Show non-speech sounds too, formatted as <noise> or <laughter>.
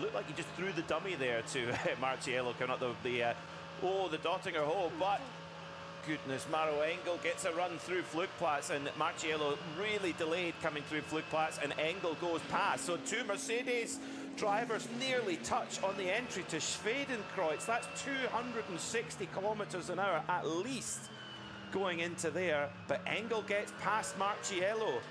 Looked like he just threw the dummy there to <laughs> uh, Marciello coming up the, the uh, oh, the Döttinger Höhe, but goodness, Maro Engel gets a run through Flugplatz and Marciello really delayed coming through Flugplatz and Engel goes past. So two Mercedes drivers nearly touch on the entry to Schwedenkreuz. That's 260 kilometers an hour at least going into there. But Engel gets past Marciello